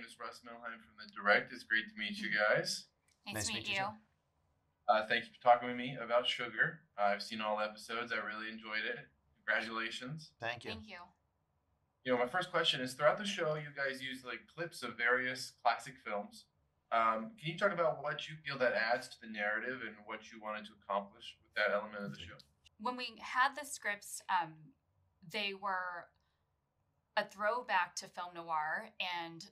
name is Russ Milheim from The Direct. It's great to meet you guys. Nice, Nice to to meet meet you. you. Uh, thank you for talking with me about sugar. Uh, I've seen all episodes. I really enjoyed it. Congratulations. Thank you. Thank you. You know, my first question is throughout the show, you guys use like clips of various classic films. Um, can you talk about what you feel that adds to the narrative and what you wanted to accomplish with that element of the show? When we had the scripts, um, they were a throwback to film noir, and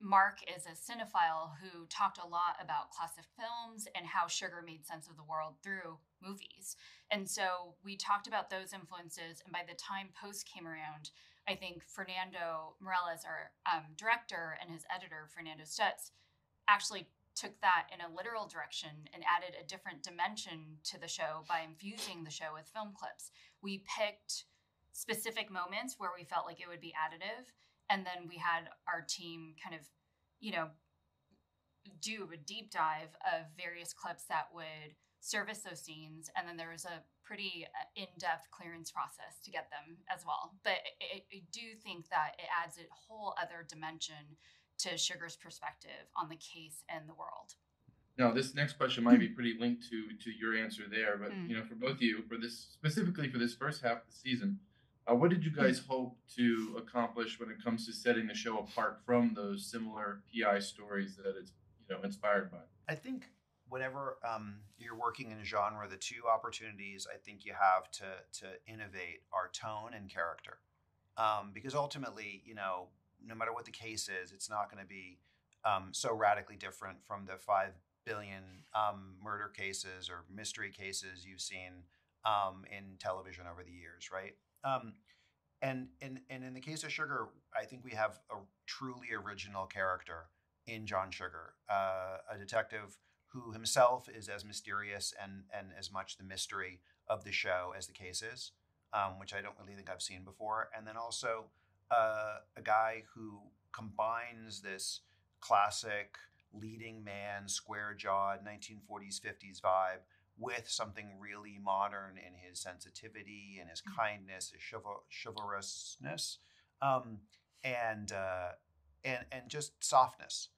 Mark is a cinephile who talked a lot about classic films and how sugar made sense of the world through movies. And so we talked about those influences, and by the time Post came around, I think Fernando Meirelles, our um, director, and his editor, Fernando Stutz, actually took that in a literal direction and added a different dimension to the show by infusing the show with film clips. We picked specific moments where we felt like it would be additive, and then we had our team kind of, you know, do a deep dive of various clips that would service those scenes, and then there was a pretty uh, in-depth clearance process to get them as well. But I, I do think that it adds a whole other dimension to Sugar's perspective on the case and the world. Now, this next question might be pretty linked to to your answer there, but Mm. you know, for both of you, for this specifically for this first half of the season, uh, what did you guys hope to accomplish when it comes to setting the show apart from those similar PI stories that it's you know inspired by? I think whenever um, you're working in a genre, the two opportunities I think you have to to innovate are tone and character, um, because ultimately, you know, no matter what the case is, it's not going to be um, so radically different from the five billion um, murder cases or mystery cases you've seen um, in television over the years, right? Um, and, and and in the case of Sugar, I think we have a truly original character in John Sugar, uh, a detective who himself is as mysterious and and as much the mystery of the show as the case is, um, which I don't really think I've seen before. And then also uh, a guy who combines this classic leading man, square jawed 1940s 50s vibe with something really modern in his sensitivity and his kindness, his chival- chivalrousness, um, and uh, and and just softness.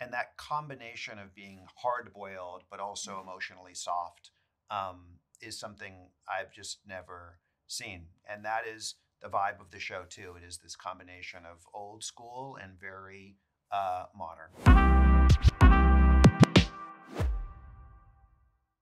And that combination of being hard boiled but also emotionally soft um, is something I've just never seen. And that is the vibe of the show too. It is this combination of old school and very uh, modern.